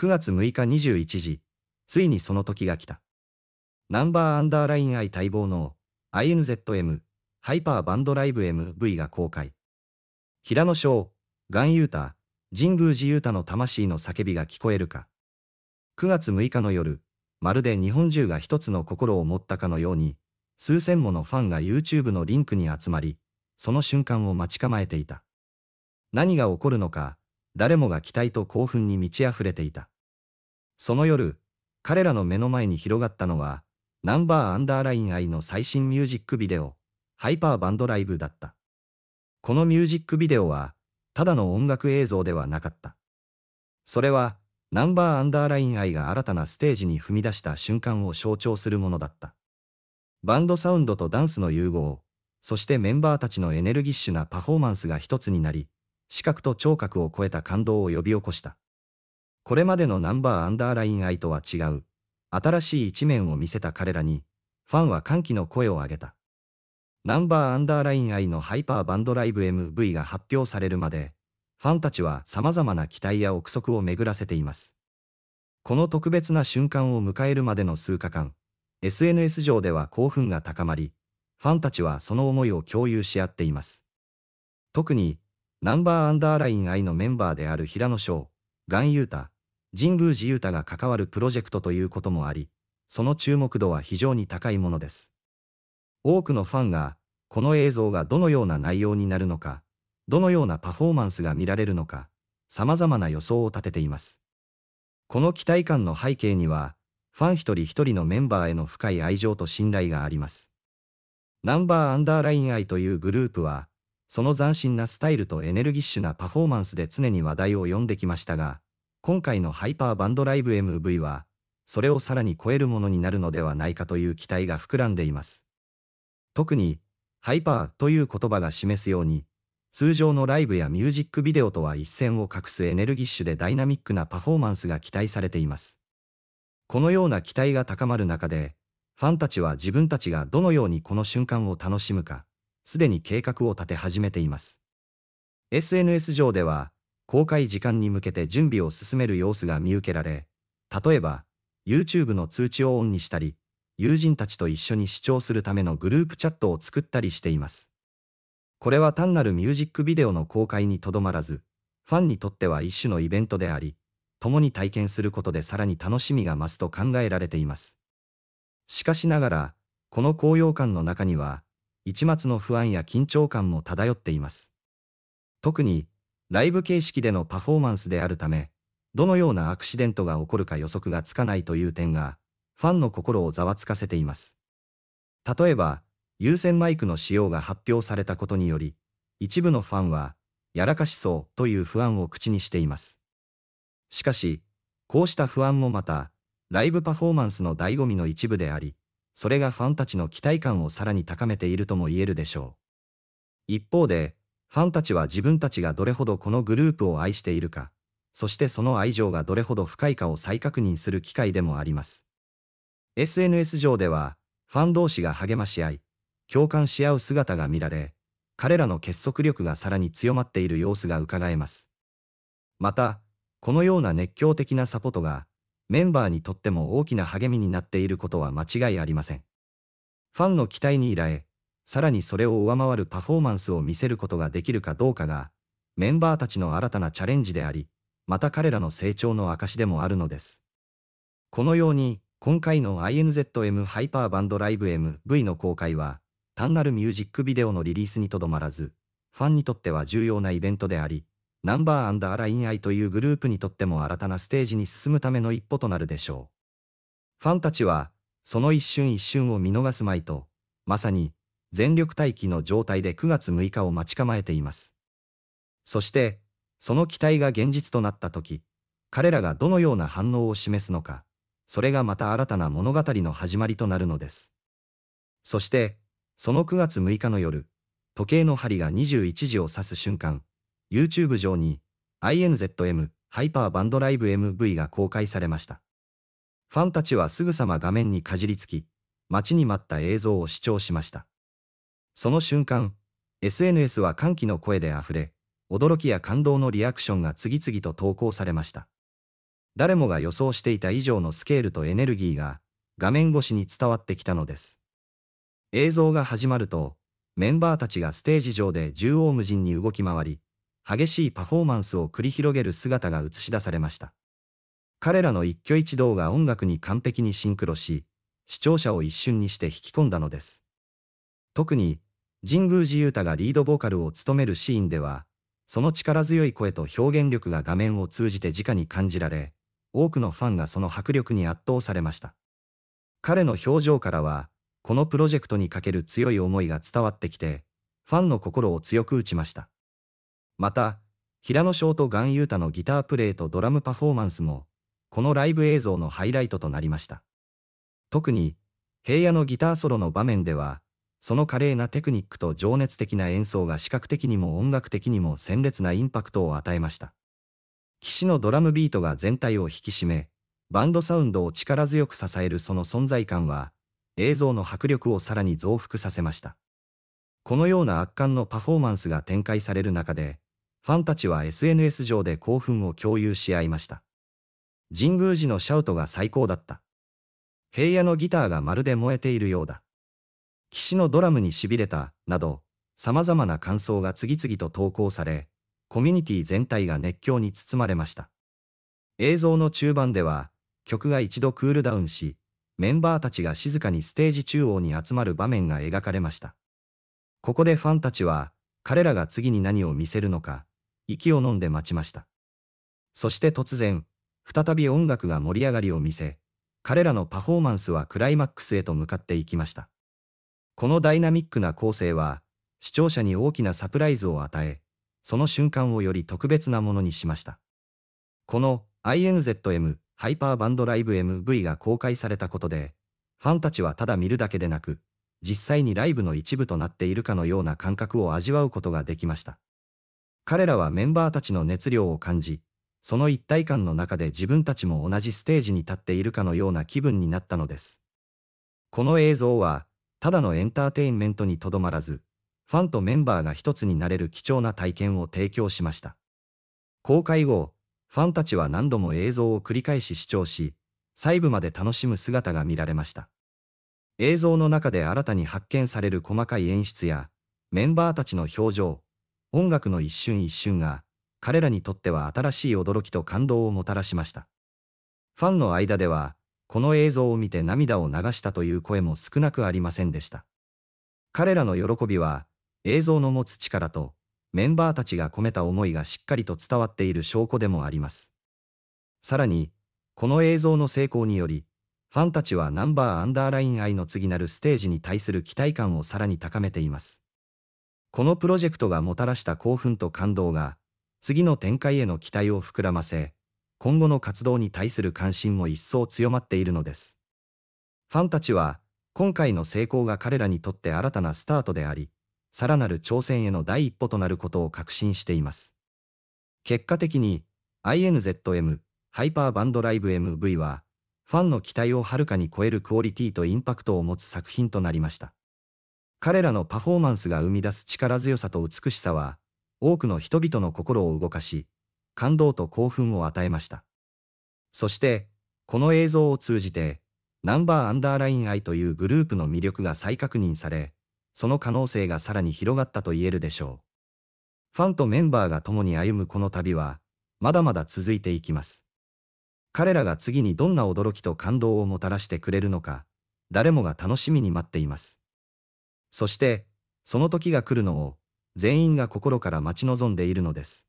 9月6日21時、ついにその時が来た。ナンバーアンダーライン I 待望の INZM ハイパーバンドライブ MV が公開。平野翔、ガンユータ、神宮寺ユータの魂の叫びが聞こえるか。9月6日の夜、まるで日本中が一つの心を持ったかのように、数千ものファンが YouTube のリンクに集まり、その瞬間を待ち構えていた。何が起こるのか、誰もが期待と興奮に満ち溢れていた。その夜、彼らの目の前に広がったのは、ナンバーアンダーライン愛の最新ミュージックビデオ、ハイパーバンドライブだった。このミュージックビデオは、ただの音楽映像ではなかった。それは、ナンバーアンダーライン愛が新たなステージに踏み出した瞬間を象徴するものだった。バンドサウンドとダンスの融合、そしてメンバーたちのエネルギッシュなパフォーマンスが一つになり、視覚と聴覚を超えた感動を呼び起こした。これまでのナンバーアンダーライン愛とは違う、新しい一面を見せた彼らに、ファンは歓喜の声を上げた。ナンバーアンダーライン愛のハイパーバンドライブ MV が発表されるまで、ファンたちは様々な期待や憶測を巡らせています。この特別な瞬間を迎えるまでの数日間、SNS 上では興奮が高まり、ファンたちはその思いを共有し合っています。特に、ナンバーアンダーライン愛のメンバーである平野翔、ガンユータ、神宮寺ユータが関わるプロジェクトということもあり、その注目度は非常に高いものです。多くのファンが、この映像がどのような内容になるのか、どのようなパフォーマンスが見られるのか、様々な予想を立てています。この期待感の背景には、ファン一人一人のメンバーへの深い愛情と信頼があります。ナンバーアンダーラインアイというグループは、その斬新なスタイルとエネルギッシュなパフォーマンスで常に話題を呼んできましたが、今回のハイパーバンドライブ MV は、それをさらに超えるものになるのではないかという期待が膨らんでいます。特に、ハイパーという言葉が示すように、通常のライブやミュージックビデオとは一線を画すエネルギッシュでダイナミックなパフォーマンスが期待されています。このような期待が高まる中で、ファンたちは自分たちがどのようにこの瞬間を楽しむか、すでに計画を立て始めています。SNS 上では、公開時間に向けて準備を進める様子が見受けられ、例えば、YouTube の通知をオンにしたり、友人たちと一緒に視聴するためのグループチャットを作ったりしています。これは単なるミュージックビデオの公開にとどまらず、ファンにとっては一種のイベントであり、共に体験することでさらに楽しみが増すと考えられています。しかしながら、この高揚感の中には、一末の不安や緊張感も漂っています。特に、ライブ形式でのパフォーマンスであるため、どのようなアクシデントが起こるか予測がつかないという点が、ファンの心をざわつかせています。例えば、有線マイクの使用が発表されたことにより、一部のファンは、やらかしそうという不安を口にしています。しかし、こうした不安もまた、ライブパフォーマンスの醍醐味の一部であり、それがファンたちの期待感をさらに高めているとも言えるでしょう。一方で、ファンたちは自分たちがどれほどこのグループを愛しているか、そしてその愛情がどれほど深いかを再確認する機会でもあります。SNS 上では、ファン同士が励まし合い、共感し合う姿が見られ、彼らの結束力がさらに強まっている様子が伺えます。また、このような熱狂的なサポートが、メンバーにとっても大きな励みになっていることは間違いありません。ファンの期待に依頼、さらにそれを上回るパフォーマンスを見せることができるかどうかが、メンバーたちの新たなチャレンジであり、また彼らの成長の証でもあるのです。このように、今回の INZM ハイパーバンドライブ MV の公開は、単なるミュージックビデオのリリースにとどまらず、ファンにとっては重要なイベントであり、ナンバーアラインアイというグループにとっても新たなステージに進むための一歩となるでしょう。ファンたちは、その一瞬一瞬を見逃すまいと、まさに、全力待機の状態で9月6日を待ち構えています。そして、その期待が現実となった時、彼らがどのような反応を示すのか、それがまた新たな物語の始まりとなるのです。そして、その9月6日の夜、時計の針が21時を指す瞬間、YouTube 上に INZM ハイパーバンドライブ MV が公開されました。ファンたちはすぐさま画面にかじりつき、待ちに待った映像を視聴しました。その瞬間、SNS は歓喜の声で溢れ、驚きや感動のリアクションが次々と投稿されました。誰もが予想していた以上のスケールとエネルギーが画面越しに伝わってきたのです。映像が始まると、メンバーたちがステージ上で縦横無尽に動き回り、激しいパフォーマンスを繰り広げる姿が映し出されました。彼らの一挙一動が音楽に完璧にシンクロし、視聴者を一瞬にして引き込んだのです。特に、神宮寺勇太がリードボーカルを務めるシーンでは、その力強い声と表現力が画面を通じて直に感じられ、多くのファンがその迫力に圧倒されました。彼の表情からは、このプロジェクトにかける強い思いが伝わってきて、ファンの心を強く打ちました。また、平野翔とガンユータのギタープレイとドラムパフォーマンスも、このライブ映像のハイライトとなりました。特に、平野のギターソロの場面では、その華麗なテクニックと情熱的な演奏が視覚的にも音楽的にも鮮烈なインパクトを与えました。騎士のドラムビートが全体を引き締め、バンドサウンドを力強く支えるその存在感は、映像の迫力をさらに増幅させました。このような圧巻のパフォーマンスが展開される中で、ファンたちは SNS 上で興奮を共有し合いました。神宮寺のシャウトが最高だった。平野のギターがまるで燃えているようだ。騎士のドラムに痺れた、など、様々な感想が次々と投稿され、コミュニティ全体が熱狂に包まれました。映像の中盤では、曲が一度クールダウンし、メンバーたちが静かにステージ中央に集まる場面が描かれました。ここでファンたちは、彼らが次に何を見せるのか、息を飲んで待ちました。そして突然、再び音楽が盛り上がりを見せ、彼らのパフォーマンスはクライマックスへと向かっていきました。このダイナミックな構成は、視聴者に大きなサプライズを与え、その瞬間をより特別なものにしました。この INZM ハイパーバンドライブ MV が公開されたことで、ファンたちはただ見るだけでなく、実際にライブの一部となっているかのような感覚を味わうことができました。彼らはメンバーたちの熱量を感じ、その一体感の中で自分たちも同じステージに立っているかのような気分になったのです。この映像は、ただのエンターテインメントにとどまらず、ファンとメンバーが一つになれる貴重な体験を提供しました。公開後、ファンたちは何度も映像を繰り返し視聴し、細部まで楽しむ姿が見られました。映像の中で新たに発見される細かい演出や、メンバーたちの表情、音楽の一瞬一瞬が、彼らにとっては新しい驚きと感動をもたらしました。ファンの間では、この映像を見て涙を流したという声も少なくありませんでした。彼らの喜びは、映像の持つ力と、メンバーたちが込めた思いがしっかりと伝わっている証拠でもあります。さらに、この映像の成功により、ファンたちはナンバーアンダーライン愛の次なるステージに対する期待感をさらに高めています。このプロジェクトがもたらした興奮と感動が、次の展開への期待を膨らませ、今後の活動に対する関心も一層強まっているのです。ファンたちは、今回の成功が彼らにとって新たなスタートであり、さらなる挑戦への第一歩となることを確信しています。結果的に、INZM、ハイパーバンドライブ MV は、ファンの期待をはるかに超えるクオリティとインパクトを持つ作品となりました。彼らのパフォーマンスが生み出す力強さと美しさは、多くの人々の心を動かし、感動と興奮を与えました。そして、この映像を通じて、ナンバーアンダーライン愛というグループの魅力が再確認され、その可能性がさらに広がったと言えるでしょう。ファンとメンバーが共に歩むこの旅は、まだまだ続いていきます。彼らが次にどんな驚きと感動をもたらしてくれるのか、誰もが楽しみに待っています。そして、その時が来るのを、全員が心から待ち望んでいるのです。